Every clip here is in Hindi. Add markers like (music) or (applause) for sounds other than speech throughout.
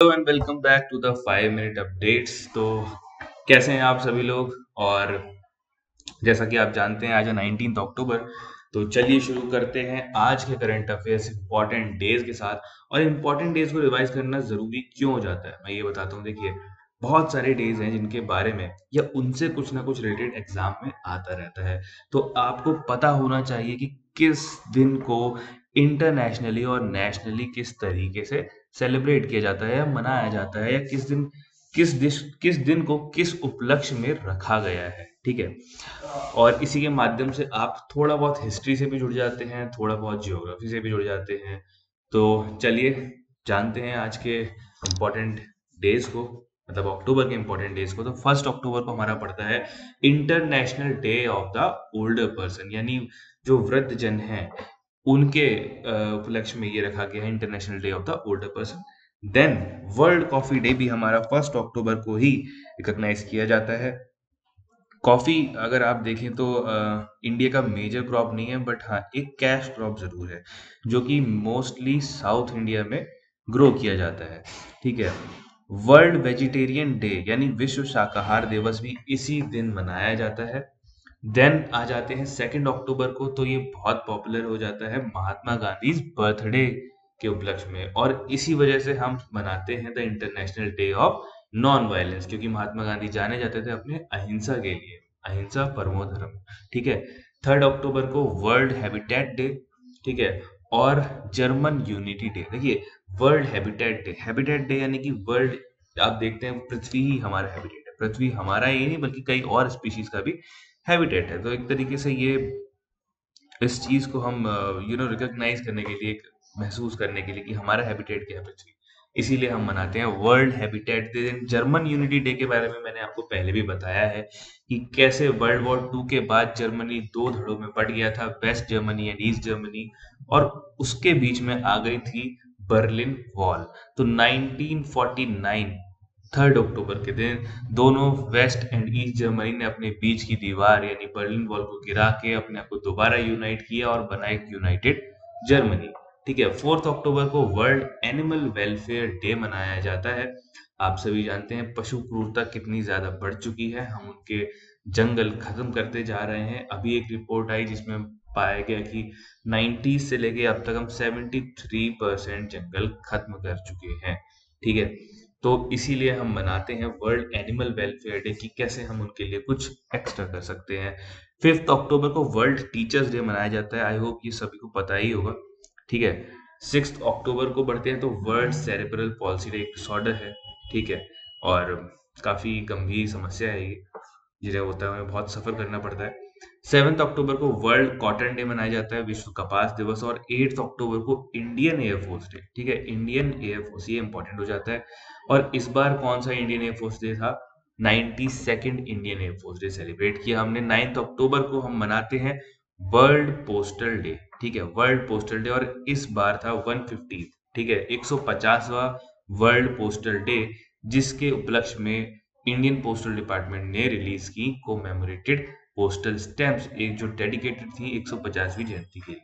Hello and welcome back to the five minute updates तो कैसे हैं आप सभी लोग? और जैसा कि आप जानते हैं, आज है नाइनटीन अक्टूबर तो चलिए शुरू करते हैं आज के करंट अफेयर्स इंपॉर्टेंट डेज़ के साथ। और इंपॉर्टेंट डेज़ को रिवाइज करना ज़रूरी क्यों हो जाता है? मैं ये बताता हूँ, देखिए, बहुत सारे डेज़ हैं जिनके बारे में या उनसे कुछ ना कुछ रिलेटेड एग्ज़ाम में आता रहता है। तो आपको पता होना चाहिए कि किस दिन को इंटरनेशनली और नेशनली किस तरीके से सेलिब्रेट किया जाता है या मनाया जाता है या किस दिन, किस दिश किस दिन को किस उपलक्ष्य में रखा गया है, ठीक है? और इसी के माध्यम से आप थोड़ा बहुत हिस्ट्री से भी जुड़ जाते हैं, थोड़ा बहुत जियोग्राफी से भी जुड़ जाते हैं। तो चलिए, जानते हैं आज के इम्पोर्टेंट डेज़ को मतलब अक्टूबर के इम्पोर्टेंट डेज़ को। तो फ़र्स्ट अक्टूबर को हमारा पड़ता है international day of the older person यानी जो वृद्ध जन है उनके उपलक्ष्य में ये रखा गया है international day of the older person then world coffee day भी हमारा फ़र्स्ट अक्टूबर को ही रिकॉग्नाइज किया जाता है। कॉफ़ी अगर आप देखें तो इंडिया का मेजर क्रॉप नहीं है बट हाँ एक कैश क्रॉप ज़रूर है, जो कि मोस्टली साउथ इंडिया में ग्रो किया जाता है। ठीक है? वर्ल्ड वेजिटेरियन डे यानी विश्व शाकाहार दिवस भी इसी दिन मनाया जाता है। देन आ जाते हैं सेकेंड अक्टूबर को तो ये बहुत पॉपुलर हो जाता है महात्मा गांधी बर्थडे के उपलक्ष्य में। और इसी वजह से हम मनाते हैं the international day of non violence क्योंकि महात्मा गांधी जाने जाते थे अपने अहिंसा के लिए, अहिंसा परमो धर्म। ठीक है? थर्ड अक्टूबर को वर्ल्ड हैबिटेट डे ठीक है? और जर्मन यूनिटी डे देखिए world habitat day habitat day यानी कि वर्ल्ड आप देखते हैं पृथ्वी ही हमारा हैबिटेट है। पृथ्वी हमारा ही नहीं, बल्कि कई और स्पीशीज का भी हैबिटेट है। तो एक तरीके से ये, इस चीज़ को हम यू नो रिकॉग्नाइज करने के लिए, महसूस करने के लिए कि हमारा हैबिटेट क्या है पृथ्वी। इसीलिए हम मनाते हैं world habitat day German unity day के बारे में मैंने आपको पहले भी बताया है कि कैसे वर्ल्ड वॉर टू के बाद जर्मनी दो धड़ों में बढ़ गया था, west Germany and east Germany, और उसके बीच में आ गई थी बर्लिन वॉल। तो 1949 थर्ड अक्टूबर के दिन, दोनों वेस्ट एंड ईस्ट जर्मनी ने अपने बीच की दीवार, यानी बर्लिन वॉल को गिरा के अपने आप को दोबारा यूनाइट किया और बना एक यूनाइटेड जर्मनी ठीक है फोर्थ अक्टूबर को वर्ल्ड एनिमल वेलफेयर डे मनाया जाता है। आप सभी जानते हैं पशु क्रूरता कितनी ज़्यादा बढ़ चुकी है। हम उनके जंगल खत्म करते जा रहे हैं। अभी एक रिपोर्ट आई जिसमें पाया गया कि 90 से लेके अब तक हम 73 परसेंट जंगल खत्म कर चुके हैं। ठीक है तो इसीलिए हम मनाते हैं वर्ल्ड एनिमल वेलफेयर डे कि कैसे हम उनके लिए कुछ एक्स्ट्रा कर सकते हैं। फिफ्थ अक्टूबर को वर्ल्ड टीचर्स डे मनाया जाता है। आई होप ये सभी को पता ही होगा। ठीक है? सिक्स अक्टूबर को बढ़ते हैं तो वर्ल्ड सेरेब्रल पॉलिसी डे एक डिसऑर्डर है। ठीक है? और काफ़ी गंभीर समस्या है ये, जिन्हें होता है हमें बहुत सफ़र करना पड़ता है। सेवेंथ अक्टूबर को वर्ल्ड कॉटन डे मनाया जाता है, विश्व कपास दिवस, और एट्थ अक्टूबर को इंडियन एयरफोर्स डे, ठीक है? इंडियन एयरफोर्स ये इंपॉर्टेंट हो जाता है। और इस बार कौन सा इंडियन एयरफोर्स डे था? Ninety second Indian air force day celebrate किया हमने। नाइन्थ अक्टूबर को हम मनाते हैं वर्ल्ड पोस्टल डे, ठीक है? वर्ल्ड पोस्टल डे, और इस बार था वन फिफ्टी ठीक है? एक सौ पचासवा वर्ल्ड पोस्टल डे, जिसके उपलक्ष्य में इंडियन पोस्टल डिपार्टमेंट ने रिलीज़ की कोमेमोरेटेड पोस्टल स्टैम्प्स एक जो डेडिकेटेड थी 150वीं जयंती के लिए।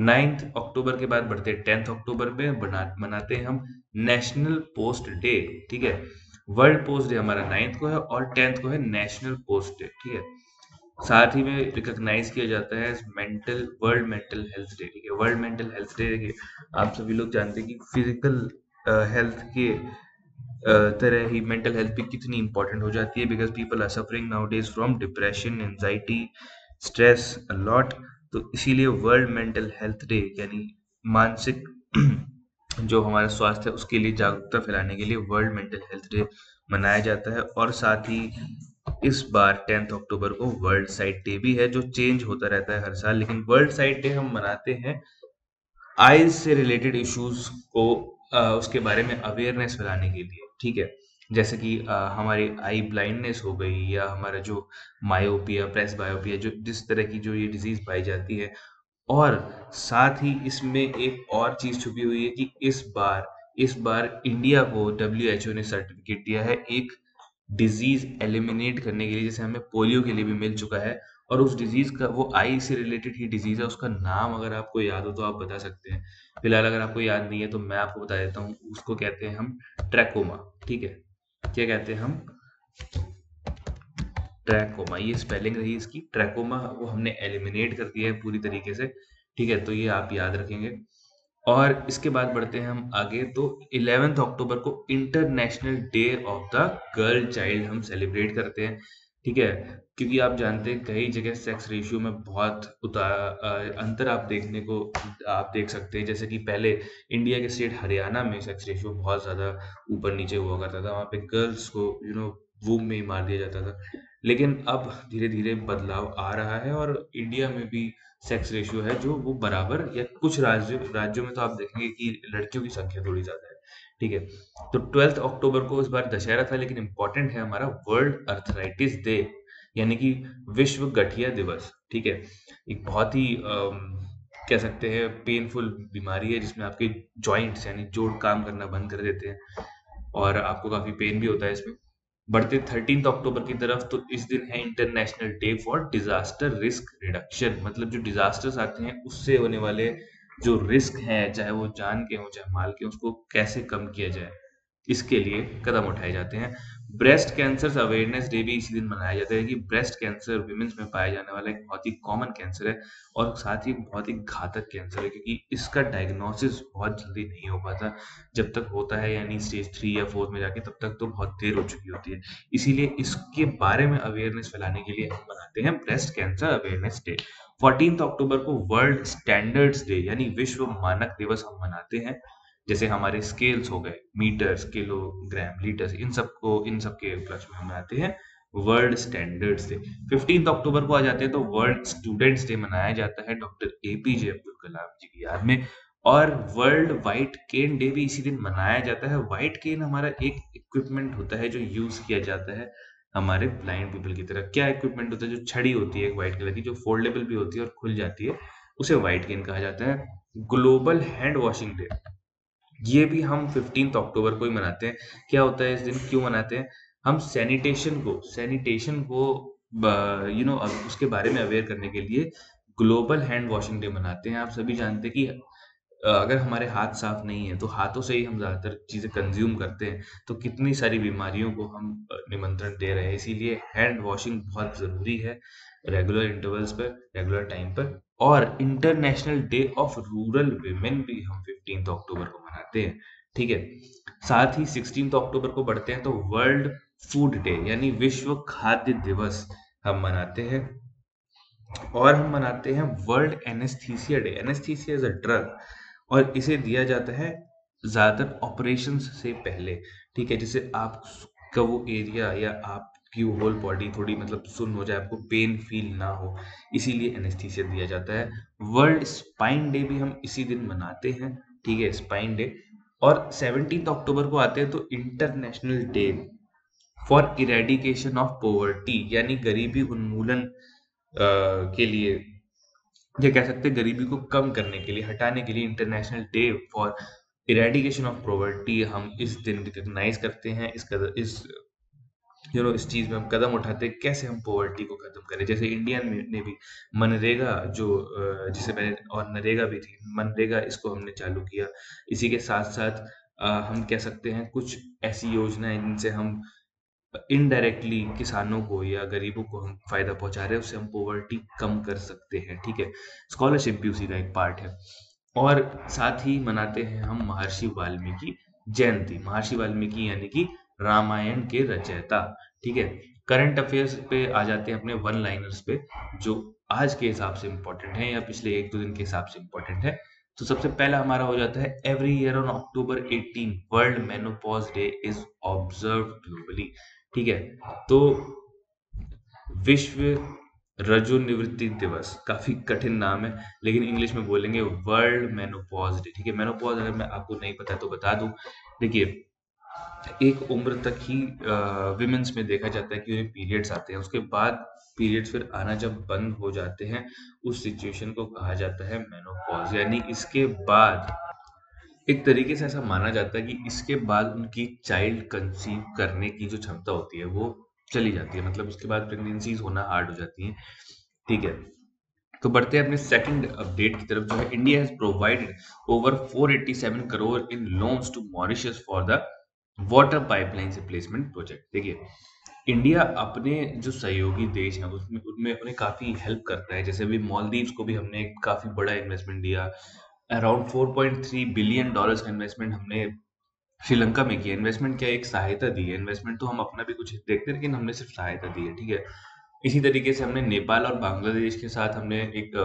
नाइन्थ अक्टूबर के बाद बढ़ते टेंथ अक्टूबर में मनाते हैं हम नेशनल पोस्ट डे ठीक है? वर्ल्ड पोस्ट डे हमारा नाइन्थ को है और टेंथ को है नेशनल पोस्ट डे ठीक है? साथ ही में रिकॉग्नाइज किया जाता है mental world mental health day ठीक है? वर्ल्ड मेंटल हेल्थ डे देखिए, आप सभी लोग जानते हैं कि फ़िज़िकल हेल्थ के तरह ही मेंटल हेल्थ भी कितनी इंपॉर्टेंट हो जाती है because people are suffering nowadays from depression anxiety stress a lot तो इसीलिए वर्ल्ड मेंटल हेल्थ डे यानी मानसिक (clears throat) जो हमारा स्वास्थ्य है उसके लिए जागरूकता फैलाने के लिए वर्ल्ड मेंटल हेल्थ डे मनाया जाता है। और साथ ही इस बार टेंथ अक्टूबर को वर्ल्ड साइट डे भी है जो चेंज होता रहता है हर साल। लेकिन वर्ल्ड साइट डे हम मनाते हैं आईज से रिलेटेड इश्यूज़ को आ, उसके बारे में अवेयरनेस फैलाने के लिए। ठीक है? जैसे कि आ, हमारी आई ब्लाइंडनेस हो गई या हमारा जो मायोपिया प्रेस बायोपिया जो जिस तरह की जो ये डिज़ीज़ पाई जाती है और साथ ही इसमें एक और चीज़ छुपी हुई है कि इस बार इस बार इंडिया को ओ ने सर्टिफिकेट दिया है एक डिज़ीज़ एलिमिनेट करने के लिए जैसे हमें पोलियो के लिए भी मिल चुका है और उस डिज़ीज़ का वो आई से रिलेटेड ही डिज़ीज़ है उसका नाम अगर आपको याद हो तो आप बता सकते हैं। फ़िलहाल अगर आपको याद नहीं है तो मैं आपको बता देता हूँ, उसको कहते हैं हम ट्रैकोमा, ठीक है? क्या कहते हैं हम? ट्रैकोमा, ये स्पेलिंग रही इसकी। ट्रैकोमा वो हमने एलिमिनेट कर दिया है पूरी तरीके से, ठीक है? तो ये आप याद रखेंगे। और इसके बाद बढ़ते हैं हम आगे तो इलेवेंथ अक्टूबर को international day of the girl child हम सेलिब्रेट करते हैं। ठीक है? क्योंकि आप जानते हैं कई जगह सेक्स रेशियो में बहुत उतार अंतर आप देखने को, आप देख सकते हैं। जैसे कि पहले इंडिया के स्टेट हरियाणा में सेक्स रेशियो बहुत ज़्यादा ऊपर नीचे हुआ करता था। वहाँ पे गर्ल्स को यू नो वूम में ही मार दिया जाता था। लेकिन अब धीरे धीरे बदलाव आ रहा है और इंडिया में भी सेक्स रेशियो है जो वो बराबर या कुछ राज्यों राज्यों में तो आप देखेंगे कि लड़कियों की संख्या थोड़ी ज़्यादा है। ठीक है। तो ट्वेल्थ अक्टूबर को इस बार दशहरा था, लेकिन इम्पोर्टेंट है हमारा वर्ल्ड अर्थराइटिस डे यानी कि विश्व गठिया दिवस, ठीक है। एक बहुत ही कह सकते हैं पेनफुल बीमारी है, जिसमें आपके जॉइंट्स यानी जोड़ काम करना बंद कर देते हैं, और आपको काफ़ी पेन भी होता है इसमें। बढ़ते थर्टीन अक्टूबर की तरफ़ तो इस दिन है international day for disaster risk reduction मतलब जो डिजास्टर्स आते हैं, उससे होने वाले जो रिस्क है, चाहे वो जान के हो, चाहे माल के उसको कैसे कम किया जाए, इसके लिए कदम उठाए जाते हैं। ब्रेस्ट कैंसर अवेयरनेस डे भी इसी दिन मनाया जाता है कि ब्रेस्ट कैंसर विमेंस में पाया जाने वाला एक बहुत ही कॉमन कैंसर है और साथ ही बहुत ही घातक कैंसर है, क्योंकि इसका डायग्नोसिस बहुत जल्दी नहीं हो पाता। जब तक होता है यानी स्टेज थ्री या फोर्थ में जाके, तब तक तो बहुत देर हो चुकी होती है। इसीलिए इसके बारे में अवेयरनेस फैलाने के लिए हम मनाते हैं breast cancer awareness day fourteen October को वर्ल्ड स्टैंडर्ड्स डे यानी विश्व मानक दिवस हम मनाते हैं, जैसे हमारे स्केल्स हो गए मीटर्स किलोग्राम लीटर्स इन सबको, इन सब के उपलक्ष्य में हम मनाते हैं world standards day fifteen October को आ जाते हैं तो वर्ल्ड स्टूडेंट्स डे मनाया जाता है doctor A APJ Abdul Kalam ji की याद में, और वर्ल्ड वाइट केन डे भी इसी दिन मनाया जाता है। व्हाइट केन हमारा एक इक्विपमेंट होता है जो यूज़ किया जाता है हमारे ब्लाइंड पीपल की तरह क्या इक्विपमेंट होता है जो छड़ी होती है व्हाइट कलर की, जो फोल्डेबल भी होती है और खुल जाती है, उसे व्हाइट केन कहा जाता है। ग्लोबल हैंड वॉशिंग डे ये भी हम फिफ्टीन अक्टूबर को ही मनाते हैं। क्या होता है इस दिन? क्यों मनाते हैं? हम सैनिटेशन को सैनिटेशन को यू नो उसके बारे में अवेयर करने के लिए ग्लोबल हैंड वॉशिंग डे मनाते हैं। आप सभी जानते हैं कि अगर हमारे हाथ साफ़ नहीं है तो हाथों से ही हम ज़्यादातर चीज़ें कंज्यूम करते हैं तो कितनी सारी बीमारियों को हम निमंत्रण दे रहे हैं। इसीलिए हैंड वॉशिंग बहुत ज़रूरी है रेगुलर इंटरवल्स पर रेगुलर टाइम पर। और international day of rural women भी हम फिफ्टीन अक्टूबर को मनाते हैं, ठीक है? साथ ही सिक्सटीन अक्टूबर को बढ़ते हैं तो वर्ल्ड फ़ूड डे यानी विश्व खाद्य दिवस हम मनाते हैं। और हम मनाते हैं world anaesthesia day anaesthesia is a drug और इसे दिया जाता है ज़्यादातर ऑपरेशन से पहले, ठीक है? जिसे आप का वो एरिया या आप की होल बॉडी थोड़ी मतलब सुन हो जाए, आपको पेन फील ना हो, इसीलिए एनेस्थीसिया दिया जाता है। वर्ल्ड स्पाइन डे भी हम इसी दिन मनाते हैं, ठीक है? स्पाइन डे और सेवनटीन अक्टूबर को आते हैं तो international day for eradication of poverty यानी गरीबी उन्मूलन के लिए या कह सकते हैं गरीबी को कम करने के लिए, हटाने के लिए international day for eradication of poverty हम इस दिन रिकग्नाइज करते हैं। इस कदर इस यू नो इस चीज़ में हम कदम उठाते हैं, कैसे हम पॉवर्टी को खत्म करें। जैसे इंडियन ने भी मनरेगा जो जिसे मैंने, और नरेगा भी थी, मनरेगा इसको हमने चालू किया। इसी के साथ साथ हम कह सकते हैं कुछ ऐसी योजनाएँ जिनसे हम इनडायरेक्टली किसानों को या गरीबों को हम फ़ायदा पहुँचा रहे हैं, उससे हम पॉवर्टी कम कर सकते हैं, ठीक है? स्कॉलरशिप भी उसी का एक पार्ट है। और साथ ही मनाते हैं हम महर्षि वाल्मीकि जयंती। महर्षि वाल्मीकि यानी कि रामायण के रचयिता, ठीक है? करंट अफेयर्स पे आ जाते हैं अपने वन लाइनर्स पे, जो आज के हिसाब से इम्पोर्टेंट है या पिछले एक दो दिन के हिसाब से इम्पोर्टेंट है। तो सबसे पहला हमारा हो जाता है every year on October 18 world menopause day is observe globally ठीक है? तो विश्व रजो निवृत्ति दिवस, काफ़ी कठिन नाम है, लेकिन इंग्लिश में बोलेंगे वर्ल्ड मेनोपॉज डे, ठीक है? मेनोपॉज अगर मैं आपको नहीं पता तो बता दूँ। देखिए, एक उम्र तक ही विमेंस में देखा जाता है कि उन्हें पीरियड्स आते हैं, उसके बाद पीरियड्स फिर आना जब बंद हो जाते हैं, उस सिचुएशन को कहा जाता है मेनोपॉज यानी इसके बाद एक तरीके से ऐसा माना जाता है कि इसके बाद उनकी चाइल्ड कंसीव करने की जो क्षमता होती है, वो चली जाती है। मतलब उसके बाद प्रेगनेंसीज होना हार्ड हो जाती हैं। ठीक है? तो बढ़ते हैं अपने सेकंड अपडेट की तरफ़, जो है India has provided over 487 crore in loans to Mauritius for the water pipeline replacement project देखिए इंडिया अपने जो सहयोगी देश हैं, उसमें, उनमें उन्हें काफ़ी हेल्प करता है। जैसे अभी मालदीव्स को भी हमने काफ़ी बड़ा इन्वेस्टमेंट दिया अराउंड 4.3 बिलियन डॉलर्स का इन्वेस्टमेंट हमने श्रीलंका में किया। इन्वेस्टमेंट क्या? एक सहायता दी है। इन्वेस्टमेंट तो हम अपना भी कुछ देखते हैं, लेकिन हमने सिर्फ़ सहायता दी है, ठीक है? इसी तरीके से हमने नेपाल और बांग्लादेश के साथ हमने एक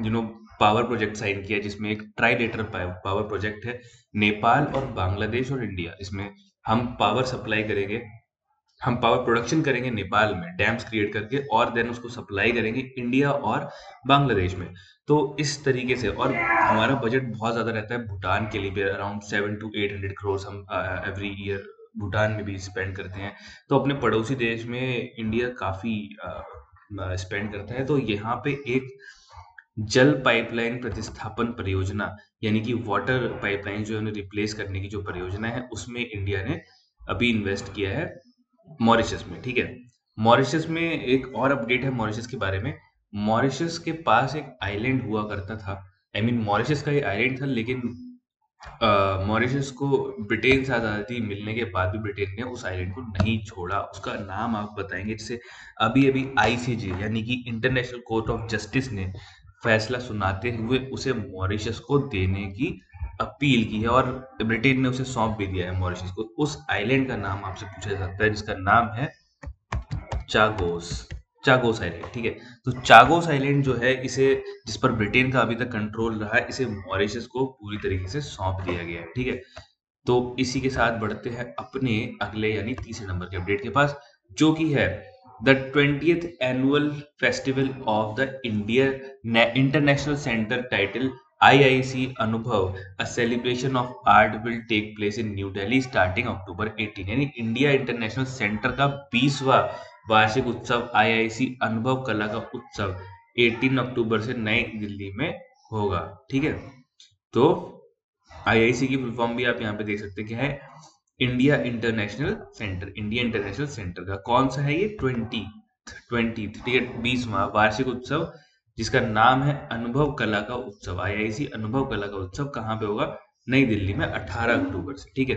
you know power project sign किया, जिसमें एक ट्राइलेटर पावर प्रोजेक्ट है। नेपाल और बांग्लादेश और इंडिया इसमें हम पावर सप्लाई करेंगे। हम पावर प्रोडक्शन करेंगे नेपाल में डैम्स क्रिएट करके और देन उसको सप्लाई करेंगे इंडिया और बांग्लादेश में। तो इस तरीके से और हमारा बजट बहुत ज़्यादा रहता है भूटान के लिए भी around seven two eight hundred crore हम एवरी ईयर भूटान में भी स्पेंड करते हैं। तो अपने पड़ोसी देश में इंडिया काफ़ी स्पेंड करता है। तो यहाँ पे एक जल पाइपलाइन प्रतिस्थापन परियोजना, यानी कि वाटर पाइपलाइन जो है रिप्लेस करने की जो परियोजना है, उसमें इंडिया ने अभी इन्वेस्ट किया है। मॉरिशस में, ठीक है? मॉरिशस में एक और अपडेट है मॉरिशस के बारे में। मॉरिशस के पास एक आइलैंड हुआ करता था। आई मीन मॉरिशस का ये आइलैंड था, लेकिन मॉरिशस को ब्रिटेन से आज़ादी मिलने के बाद भी ब्रिटेन ने उस आइलैंड को नहीं छोड़ा। उसका नाम आप बताएँगे जिससे अभी अभी आईसीजे यानी कि इंटरनेशनल कोर्ट ऑफ़ जस्टिस ने फैसला सुनाते हुए उसे मॉरिशस को देने की अपील की है और ब्रिटेन ने उसे सौंप भी दिया है मॉरिशस को। उस आइलैंड का नाम आपसे पूछा जा सकता है, जिसका नाम है चागोस चागोस आइलैंड, ठीक है? तो चागोस आइलैंड जो है, इसे, जिस पर ब्रिटेन का अभी तक कंट्रोल रहा है इसे मॉरिशस को पूरी तरीके से सौंप दिया गया है, ठीक है? तो इसी के साथ बढ़ते हैं अपने अगले, यानी तीसरे नंबर के अपडेट के पास, जो कि है the twentieth annual festival of the India international centre title IIC Anubhav, a celebration of art will take place in New Delhi starting October 18 यानी इंडिया इंटरनेशनल सेंटर का 20वां वार्षिक उत्सव आईआईसी अनुभव कला का उत्सव 18 अक्टूबर से नई दिल्ली में होगा। ठीक है? तो आईआईसी की फुल फॉर्म भी आप यहाँ पे देख सकते हैं क्या है India international centre India international centre का। कौन सा है ये? ट्वेंटी ट्वेंटी ठीक है? बीसवा वार्षिक उत्सव जिसका नाम है अनुभव कला का उत्सव आईआईसी अनुभव कला का उत्सव कहाँ पे होगा? नई दिल्ली में 18 अक्टूबर से ठीक है?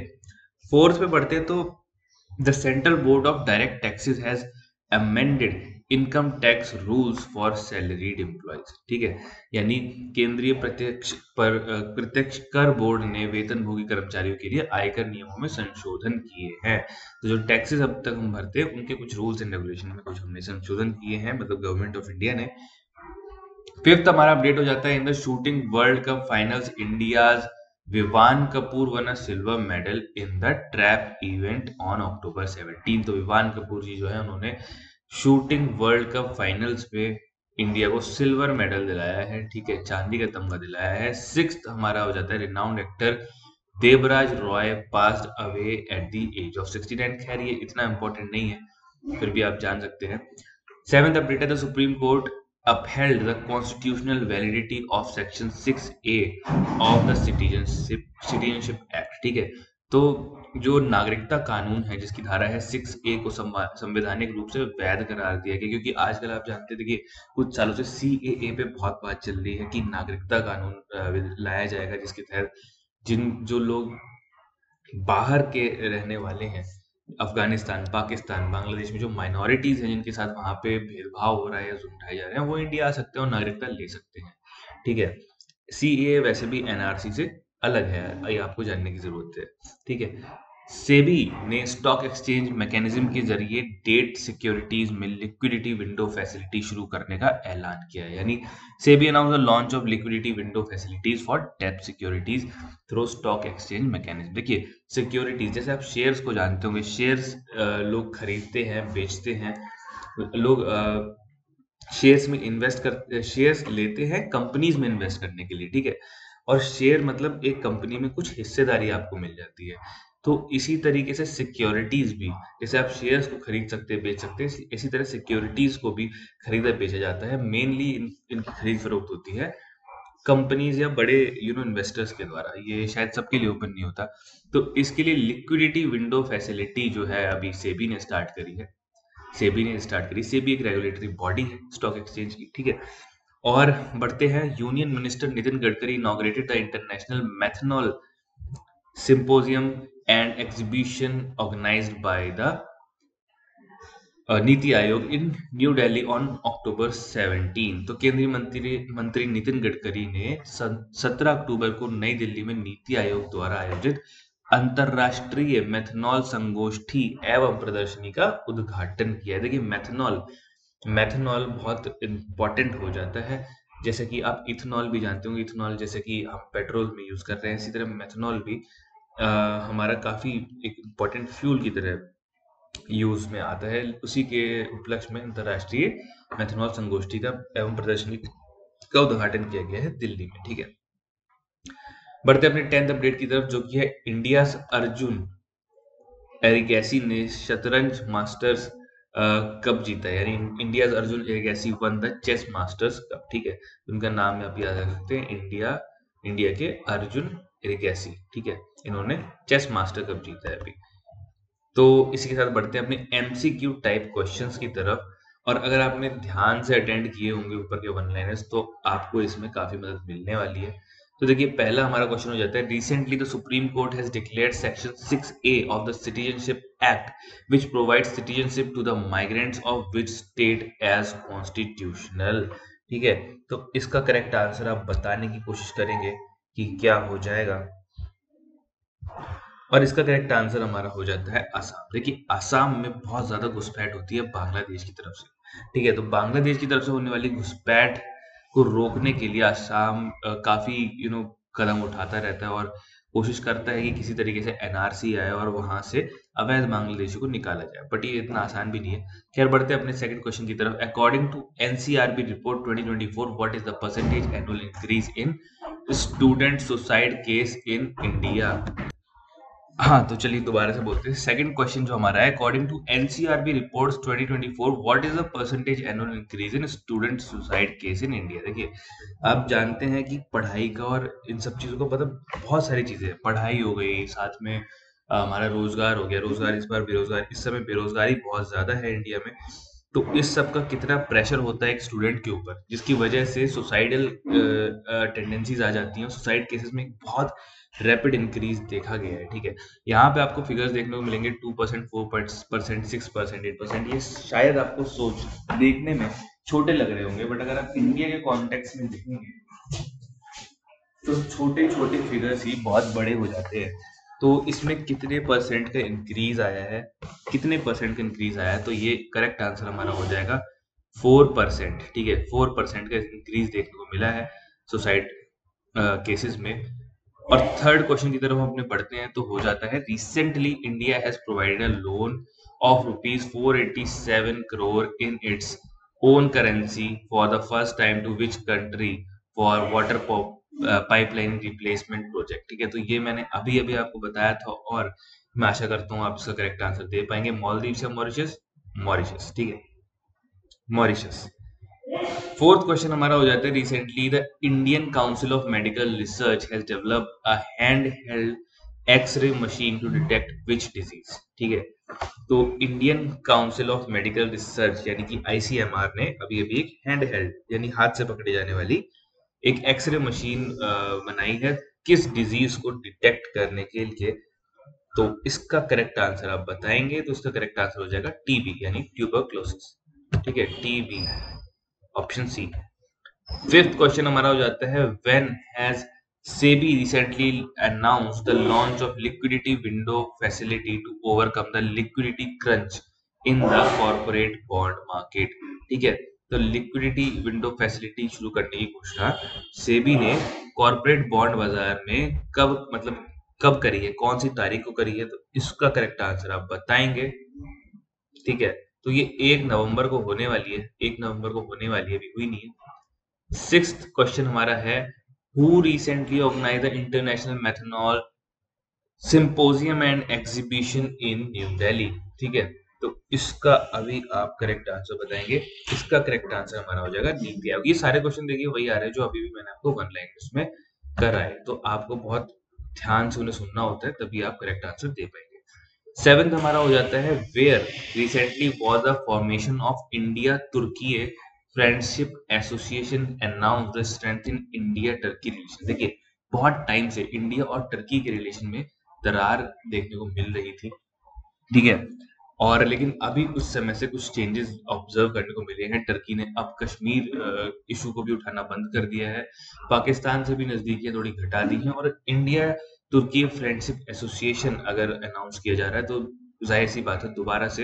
फोर्थ पे बढ़ते तो the central board of direct taxes has amended income tax rules for salaried employees ठीक है? यानी केंद्रीय प्रत्यक्ष पर प्रत्यक्ष कर बोर्ड ने वेतन भोगी कर्मचारियों के लिए आयकर नियमों में संशोधन किए हैं। तो जो टैक्सेस अब तक हम भरते हैं उनके कुछ रूल्स एंड रेगुलेशन में कुछ हमने संशोधन किए हैं। मतलब गवर्नमेंट ऑफ़ इंडिया ने फिफ्थ हमारा अपडेट हो जाता है in the shooting world cup finals India's Vivaan Kapoor won a silver medal in the trap event on October 17 तो विवान कपूर जी जो है, उन्होंने शूटिंग वर्ल्ड कप फाइनल्स में इंडिया को सिल्वर मेडल दिलाया है, ठीक है, चांदी का तमगा दिलाया है. सिक्स हमारा हो जाता है renowned actor Devraj Roy passed away at the age of 69 खैर, ये इतना इंपॉर्टेंट नहीं है, फिर भी आप जान सकते हैं. सेवेंथ अपडेट है the supreme court upheld the constitutional validity of section 6a of the citizenship citizenship act, ठीक है? तो जो नागरिकता कानून है, जिसकी धारा है सिक्स ए को संवैधानिक रूप से वैध करार दिया गया, क्योंकि आजकल आप जानते थे कि कुछ सालों से सी ए ए पे बहुत बात चल रही है कि नागरिकता कानून लाया जाएगा, जिसके तहत जिन, जो लोग बाहर के रहने वाले हैं अफ़गानिस्तान, पाकिस्तान, बांग्लादेश में जो माइनॉरिटीज हैं, जिनके साथ वहाँ पे भेदभाव हो रहा है या उठाए जा रहे हैं, वो इंडिया आ सकते हैं और नागरिकता ले सकते हैं। ठीक है? सीए वैसे भी एनआरसी से अलग है, ये आपको जानने की ज़रूरत है। ठीक है? सेबी ने स्टॉक एक्सचेंज मैकेनिज्म के ज़रिए डेट सिक्योरिटीज में लिक्विडिटी विंडो फैसिलिटी शुरू करने का ऐलान किया है। यानी SEBI announce the launch of liquidity window facilities for debt securities through stock exchange mechanism देखिए सिक्योरिटीज जैसे आप शेयर्स को जानते होंगे शेयर्स लोग खरीदते हैं, बेचते हैं, लोग शेयर्स में इन्वेस्ट कर शेयर्स लेते हैं कंपनीज़ में इन्वेस्ट करने के लिए, ठीक है? और शेयर मतलब एक कंपनी में कुछ हिस्सेदारी आपको मिल जाती है। तो इसी तरीके से सिक्योरिटीज भी जैसे आप शेयर्स को खरीद सकते बेच सकते हैं इसी तरह सिक्योरिटीज को भी खरीदा बेचा जाता है। मेनली इन, इनकी खरीद फरोख्त होती है कंपनीज़ या बड़े यू नो इन्वेस्टर्स के द्वारा। ये शायद सबके लिए ओपन नहीं होता। तो इसके लिए लिक्विडिटी विंडो फैसिलिटी जो है अभी सेबी ने स्टार्ट करी है। सेबी ने स्टार्ट करी। सेबी एक रेगुलेटरी बॉडी है स्टॉक एक्सचेंज की ठीक है? और बढ़ते हैं। Union minister Nitin Gadkari inaugurated the international methanol symposium and exhibition organised by the NITI Aayog in new Delhi on October 17 तो केंद्रीय मंत्री मंत्री नितिन गडकरी ने 17 अक्टूबर को नई दिल्ली में नीति आयोग द्वारा आयोजित अंतरराष्ट्रीय मेथनॉल संगोष्ठी एवं प्रदर्शनी का उद्घाटन किया देखिए मेथनॉल मेथनॉल बहुत इंपॉर्टेंट हो जाता है। जैसे कि आप इथेनॉल भी जानते होंगे, इथेनॉल जैसे कि हम पेट्रोल में यूज़ कर रहे हैं, इसी तरह मेथनॉल भी हमारा काफ़ी एक इम्पोर्टेंट फ्यूल की तरह यूज़ में आता है। उसी के उपलक्ष्य में अंतरराष्ट्रीय मैथनॉल संगोष्ठी का एवं प्रदर्शनी का उद्घाटन किया गया है दिल्ली में, ठीक है? बढ़ते अपने टेंथ अपडेट की तरफ़, जो कि है इंडिया अर्जुन एरिगैसी ने शतरंज मास्टर्स कप जीता है। यानी India Arjun Erigaisi won the chess masters cup ठीक है? उनका नाम आप याद रख सकते हैं इंडिया इंडिया के अर्जुन एरिगैसी ठीक है? इन्होंने चेस मास्टर कप जीता है अभी। तो इसी के साथ बढ़ते हैं अपने एमसीक्यू टाइप क्वेश्चंस की तरफ़। और अगर आपने ध्यान से अटेंड किए होंगे ऊपर के वन लाइनर्स तो आपको इसमें काफ़ी मदद मिलने वाली है। तो देखिए, पहला हमारा क्वेश्चन हो जाता है recently the supreme court has declared section 6A of the citizenship act which provides citizenship to the migrants of which state as constitutional ठीक है? तो इसका करेक्ट आंसर आप बताने की कोशिश करेंगे कि क्या हो जाएगा। और इसका करेक्ट आंसर हमारा हो जाता है आसाम। देखिए, आसाम में बहुत ज़्यादा घुसपैठ होती है बांग्लादेश की तरफ़ से। ठीक है तो बांग्लादेश की तरफ़ से होने वाली घुसपैठ को रोकने के लिए आसाम काफ़ी यू नो कदम उठाता रहता है और कोशिश करता है कि किसी तरीके से एनआरसी आए और वहाँ से अवैध बांग्लादेशी को निकाला जाए। बट ये इतना आसान भी नहीं है। खैर, बढ़ते अपने सेकंड क्वेश्चन की तरफ़। According to NCRB report 2024 what is the percentage annual increase in student suicide case in India हाँ तो चलिए दोबारा से बोलते हैं। सेकंड क्वेश्चन जो हमारा है according to NCRB reports 2024 what is the percentage annual increase in student suicide case in India देखिए, आप जानते हैं कि पढ़ाई का और इन सब चीज़ों का मतलब बहुत सारी चीज़ें पढ़ाई हो गई, साथ में हमारा रोज़गार हो गया, रोज़गार इस बार बेरोजगार, इस समय बेरोजगारी बहुत ज़्यादा है इंडिया में। तो इस सब का कितना प्रेशर होता है एक स्टूडेंट के ऊपर, जिसकी वजह से सुसाइडल टेंडेंसीज आ जाती हैं सुसाइड केसेस में बहुत रैपिड इंक्रीज देखा गया है, ठीक है? यहाँ पे आपको फिगर्स देखने को मिलेंगे two percent four percent six percent eight percent ये शायद आपको सोच, देखने में छोटे लग रहे होंगे बट अगर आप इंडिया के कॉन्टेक्स्ट में देखेंगे तो छोटे छोटे फिगर्स ही बहुत बड़े हो जाते हैं। तो इसमें कितने परसेंट का इंक्रीज आया है? कितने परसेंट का इंक्रीज आया है? तो ये करेक्ट आंसर हमारा हो जाएगा फोर परसेंट ठीक है? फोर परसेंट का इंक्रीज देखने को मिला है सुसाइड केसेस में। और थर्ड क्वेश्चन की तरफ़ हम अपने पढ़ते हैं तो हो जाता है recently India has provided a loan of rupees 487 crore in its own currency for the first time to which country for water pipeline replacement project ठीक है? तो ये मैंने अभी अभी आपको बताया था और मैं आशा करता हूँ आप इसका करेक्ट आंसर दे पाएँगे। मॉलदीव या मॉरिशस मॉरिशस ठीक है? मॉरिशस फोर्थ क्वेश्चन हमारा हो जाता है recently the Indian council of medical research has developed a hand held x ray machine to detect which disease ठीक है? तो Indian council of medical research यानी कि आईसीएमआर ने अभी अभी एक हैंड हेल्ड यानी हाथ से पकड़ी जाने वाली एक एक्सरे मशीन बनाई है किस डिज़ीज़ को डिटेक्ट करने के लिए। तो इसका करेक्ट आंसर आप बताएँगे तो इसका करेक्ट आंसर हो जाएगा टीबी यानी ट्यूबरक्लोसिस ठीक है TB option C fifth question हमारा हो जाता है when has SEBI recently announce the launch of liquidity window facility to overcome the liquidity crunch in the corporate bond market ठीक है तो लिक्विडिटी विंडो फैसिलिटी शुरू करने की घोषणा सेबी ने कॉर्पोरेट बॉन्ड बाज़ार में कब मतलब कब करी है? कौन सी तारीख को करी है? तो इसका करेक्ट आंसर आप बताएँगे। ठीक है? तो ये एक नवंबर को होने वाली है। एक नवंबर को होने वाली है, अभी हुई नहीं है। सिक्स क्वेश्चन हमारा है who recently organize the international methanol symposium and exhibition in New Delhi ठीक है? तो इसका अभी आप करेक्ट आंसर बताएँगे। इसका करेक्ट आंसर हमारा हो जाएगा नीति आयोग। ये सारे क्वेश्चन देखिए, वही आ रहे हैं जो अभी भी मैंने आपको वन लाइन उसमें कराए तो आपको बहुत ध्यान से उन्हें सुनना होता है, तभी आप करेक्ट आंसर दे पाएँगे। सेवेंथ हमारा हो जाता है where recently was the formation of India Turkey friendship association announce the strength in India Turkey relation देखिए, बहुत टाइम से इंडिया और टर्की के रिलेशन में दरार देखने को मिल रही थी। ठीक है? और लेकिन अभी कुछ समय से कुछ चेंजेस ऑब्ज़र्व करने को मिले हैं। टर्की ने अब कश्मीर इशू को भी उठाना बंद कर दिया है। पाकिस्तान से भी नजदीकियाँ थोड़ी घटा दी हैं और इंडिया तुर्की फ्रेंडशिप एसोसिएशन अगर अनाउंस किया जा रहा है तो ज़ाहिर सी बात है दोबारा से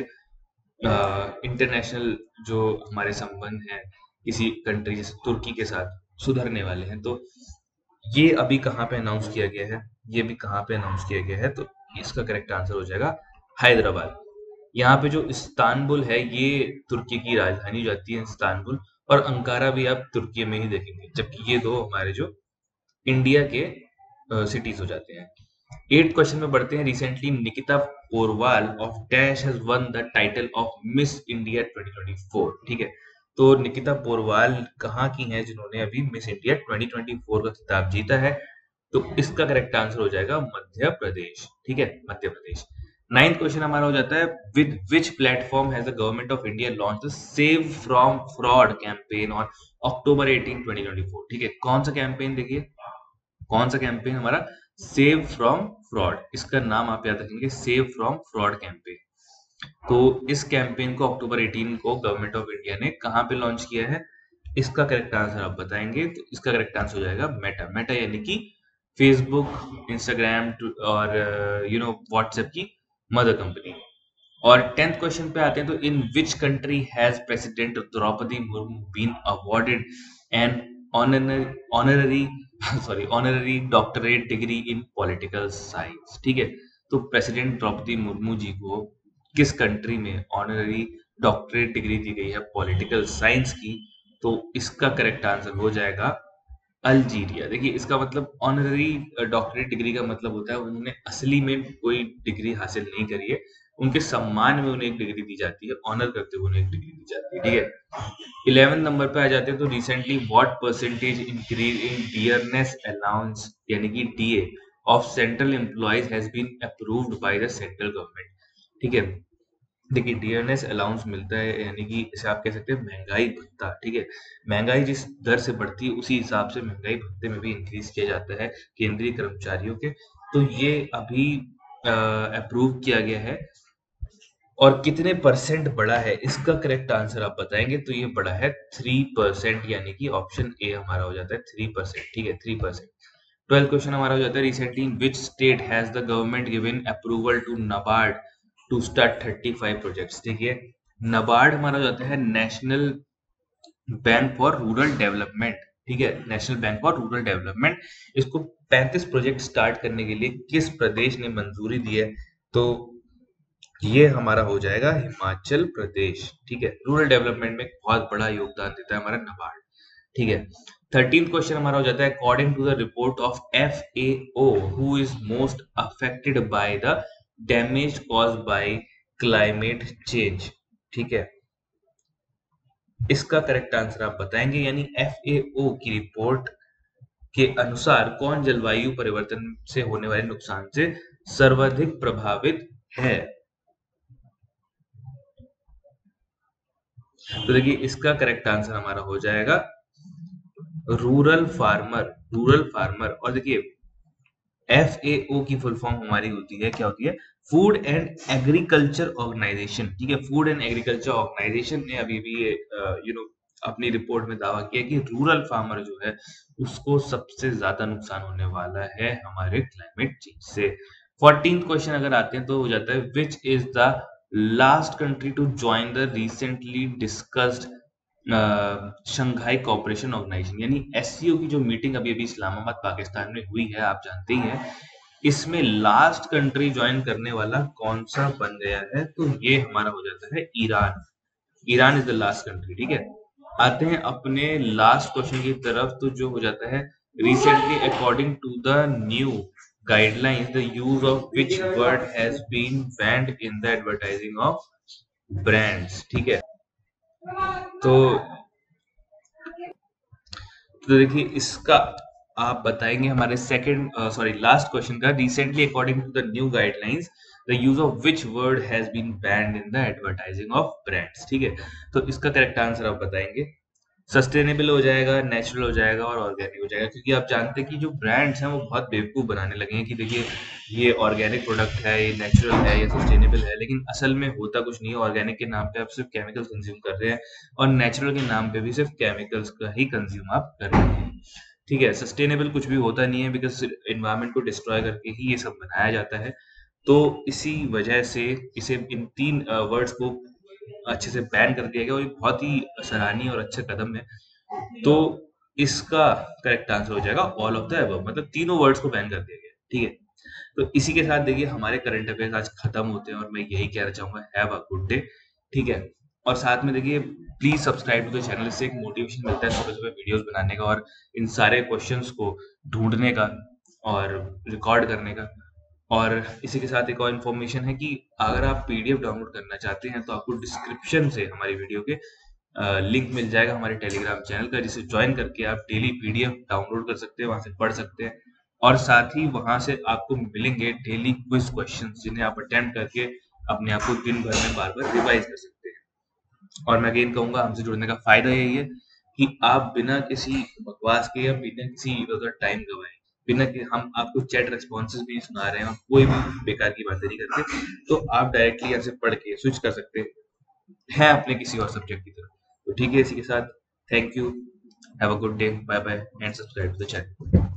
इंटरनेशनल जो हमारे संबंध हैं किसी कंट्री जैसे तुर्की के साथ सुधरने वाले हैं। तो ये अभी कहाँ पे अनाउंस किया गया है? ये भी कहाँ पे अनाउंस किया गया है? तो इसका करेक्ट आंसर हो जाएगा हैदराबाद। यहाँ पे जो इस्तानबुल है, ये तुर्की की राजधानी जाती है इस्तानबुल और अंकारा भी आप तुर्की में ही देखेंगे, जबकि ये दो हमारे जो इंडिया के सिटीज़ हो जाते हैं। एट क्वेश्चन में बढ़ते हैं। Recently Nikita Porwal of dash has won the title of miss India 2024 ठीक है? तो निकिता पोरवाल कहाँ की हैं जिन्होंने अभी मिस इंडिया 2024 का खिताब जीता है? तो इसका करेक्ट आंसर हो जाएगा मध्य प्रदेश, ठीक है? मध्य प्रदेश। नाइन्थ क्वेश्चन हमारा हो जाता है with which platform has the government of India launch the save from fraud campaign on October 18 2024 ठीक है, कौन सा कैंपेन देखिए? कौन सा कैंपेन हमारा? सेव फ्रॉम फ्रॉड इसका नाम आप याद रखेंगे सेव फ्रॉम फ्रॉड कैंपेन तो इस कैंपेन को अक्टूबर 18 को गवर्नमेंट ऑफ़ इंडिया ने कहाँ पे लॉन्च किया है? इसका करेक्ट आंसर आप बताएँगे तो इसका करेक्ट आंसर हो जाएगा मेटा मेटा यानी कि फेसबुक इंस्टाग्राम और यू नो व्हाट्सएप की मदर कंपनी और टेंथ क्वेश्चन पे आते हैं तो in which country has president Droupadi Murmu been awarded an honorary sorry honorary doctorate degree in political science ठीक है? तो प्रेसिडेंट द्रौपदी मुर्मू जी को किस कंट्री में ऑनररी डॉक्टरेट डिग्री दी गई है? पॉलिटिकल साइंस की। तो इसका करेक्ट आंसर हो जाएगा अल्जीरिया। देखिए, इसका मतलब ऑनररी डॉक्टरेट डिग्री का मतलब होता है उन्होंने असली में कोई डिग्री हासिल नहीं करी है। उनके सम्मान में उन्हें एक डिग्री दी जाती है ऑनर करते हुए उन्हें एक डिग्री दी जाती है, ठीक है? इलेवन नंबर पे आ जाते हैं तो recently what percentage increase in dearness allowance यानी कि DA of central employees has been approved by the central government ठीक है? देखिए डीएनएस अलाउंस मिलता है, यानी कि इसे आप कह सकते हैं महँगाई भत्ता, ठीक है? महँगाई जिस दर से बढ़ती है, उसी हिसाब से महँगाई भत्ते में भी इंक्रीज किया जाता है केंद्रीय कर्मचारियों के। तो ये अभी अप्रूव किया गया है और कितने परसेंट बढ़ा है, इसका करेक्ट आंसर आप बताएँगे तो ये बढ़ा है थ्री परसेंट यानी कि ऑप्शन ए हमारा हो जाता है थ्री परसेंट ठीक है? थ्री परसेंट ट्वेल्थ क्वेश्चन हमारा हो जाता है recently which state has the government given approval to NABARD to start thirty five projects देखिए नबार्ड हमारा जाता है national bank for rural development ठीक है? National bank for rural development इसको 35 प्रोजेक्ट स्टार्ट करने के लिए किस प्रदेश ने मंजूरी दी है? तो ये हमारा हो जाएगा हिमाचल प्रदेश. ठीक है? रूरल डेवलपमेंट में बहुत बड़ा योगदान देता है हमारा नबार्ड ठीक है? थर्टीन क्वेश्चन हमारा हो जाता है according to the report of F A who most affected by the damage cause by climate change ठीक है? इसका करेक्ट आंसर आप बताएँगे, यानी एफ़ की रिपोर्ट के अनुसार कौन जलवायु परिवर्तन से होने वाले नुकसान से सर्वाधिक प्रभावित है? तो देखिए, इसका करेक्ट आंसर हमारा हो जाएगा रूरल फार्मर रूरल फार्मर और देखिए एफ़ की फुल फॉर्म हमारी होती है, क्या होती है? फ़ूड एंड एग्रीकल्चर ऑर्गेनाइजेशन ठीक है? फ़ूड एंड एग्रीकल्चर ऑर्गेनाइजेशन ने अभी भी यू नो अपनी रिपोर्ट में दावा किया कि रूरल फार्मर जो है, उसको सबसे ज़्यादा नुकसान होने वाला है हमारे क्लाइमेट चेंज से। फोर्टीन क्वेश्चन अगर आते हैं तो हो जाता है which is the last country to join the recently discussed Shanghai cooperation organization यानी एस की जो मीटिंग अभी अभी इस्लामाबाद, पाकिस्तान में हुई है, आप जानते ही हैं, इसमें लास्ट कंट्री ज्वाइन करने वाला कौन सा बन गया है? तो ये हमारा हो जाता है Iran. Iran is the last country ठीक है? आते हैं अपने लास्ट क्वेश्चन की तरफ़ तो जो हो जाता है recently according to the new guidelines, the use of which word has been banned in the advertising of brands, ठीक है? तो तो देखिए, इसका आप बताएँगे हमारे सेकंड सॉरी लास्ट क्वेश्चन का। Recently according to the new guidelines the use of which word has been banned in the advertising of brands ठीक है? तो इसका करेक्ट आंसर आप बताएँगे। सस्टेनेबल हो जाएगा नेचुरल हो जाएगा और ऑर्गेनिक हो जाएगा। क्योंकि आप जानते हैं कि जो ब्रांड्स हैं, वो बहुत बेवकूफ़ बनाने लगे हैं कि देखिए, ये ऑर्गेनिक प्रोडक्ट है, ये नेचुरल है, ये सस्टेनेबल है, लेकिन असल में होता कुछ नहीं है। ऑर्गेनिक के नाम पे आप सिर्फ़ केमिकल्स कंज्यूम कर रहे हैं और नेचुरल के नाम पे भी सिर्फ़ केमिकल्स का ही कंज्यूम आप कर रहे हैं। ठीक है सस्टेनेबल कुछ भी होता नहीं है बिकॉज़ इन्वायरमेंट को डिस्ट्रॉय करके ही ये सब बनाया जाता है। तो इसी वजह से इसे इन तीन वर्ड्स को अच्छे से बैन कर दिया गया और ये बहुत ही सराहनीय और अच्छा कदम है। तो इसका करेक्ट आंसर हो जाएगा ऑल ऑफ़ द एबव मतलब तीनों वर्ड्स को बैन कर दिया गया, ठीक है? तो इसी के साथ देखिए, हमारे करंट अफेयर्स आज खत्म होते हैं और मैं यही कहना चाहूँगा हैव अ गुड डे ठीक है? और साथ में देखिए please subscribe to the channel इससे एक मोटिवेशन मिलता है सुबह सुबह वीडियोस बनाने का और इन सारे क्वेश्चंस को ढूँढने का और रिकॉर्ड करने का। और इसी के साथ एक और इन्फॉर्मेशन है कि अगर आप पीडीएफ डाउनलोड करना चाहते हैं तो आपको डिस्क्रिप्शन से हमारी वीडियो के लिंक मिल जाएगा हमारे टेलीग्राम चैनल का, जिसे ज्वाइन करके आप डेली पीडीएफ डाउनलोड कर सकते हैं, वहाँ से पढ़ सकते हैं। और साथ ही वहाँ से आपको मिलेंगे डेली क्विज क्वेश्चन जिन्हें आप अटेम्प्ट करके अपने आप को दिन भर में बार बार रिवाइज कर सकते हैं। और मैं अगेन कहूँगा, हमसे जुड़ने का फ़ायदा यही है कि आप बिना किसी बकवास के या बिना किसी टाइम गवाए। बिना कि हम आपको चैट रेस्पॉन्सेज भी सुना रहे हैं, कोई भी बेकार की बातें नहीं करते तो आप डायरेक्टली यहाँ से पढ़ के स्विच कर सकते हैं अपने किसी और सब्जेक्ट की तरफ़। तो ठीक है, इसी के साथ thank you have a good day bye bye and subscribe to the channel